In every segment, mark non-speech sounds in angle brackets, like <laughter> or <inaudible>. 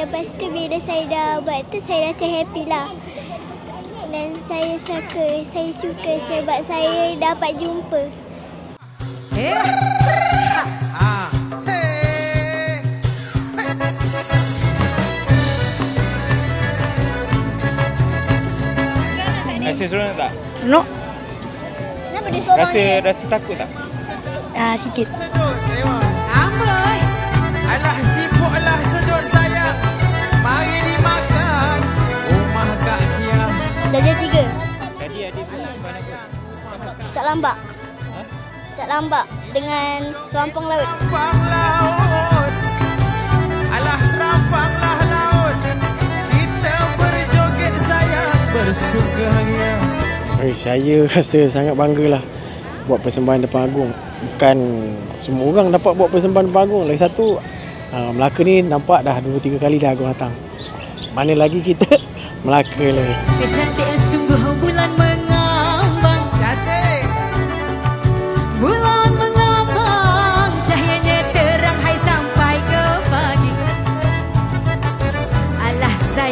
lepas tu bila saya dah buat tu saya rasa happy lah. Dan saya suka, saya suka sebab saya dapat jumpa. Rasa seronok tak? No. Kenapa dia seorang Rasa rasa takut tak? Ah, sikit. Sedut, tiga. Tadi ada persembahan apa? Cak Lambak. Cak Lambak dengan Selampung Laut. Serampang laut. Alah serampanglah laut. Kita berjoget sayang. Bersukaria. Eh, saya rasa sangat bangga lah buat persembahan depan agung. Bukan semua orang dapat buat persembahan depan agung. Lagi satu, uh, Melaka ni nampak dah dua tiga kali dah agung datang. Mana lagi kita <laughs> Melaka lagi. Dia cantik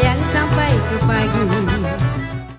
siang sampai ke pagi.